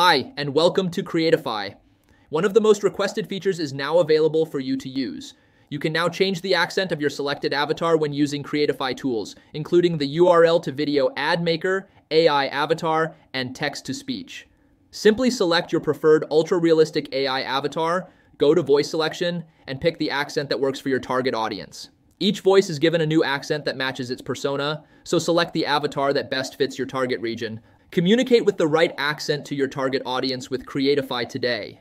Hi, and welcome to Creatify. One of the most requested features is now available for you to use. You can now change the accent of your selected avatar when using Creatify tools, including the URL to video ad maker, AI avatar, and text to speech. Simply select your preferred ultra realistic AI avatar, go to voice selection, and pick the accent that works for your target audience. Each voice is given a new accent that matches its persona, so select the avatar that best fits your target region. Communicate with the right accent to your target audience with Creatify today.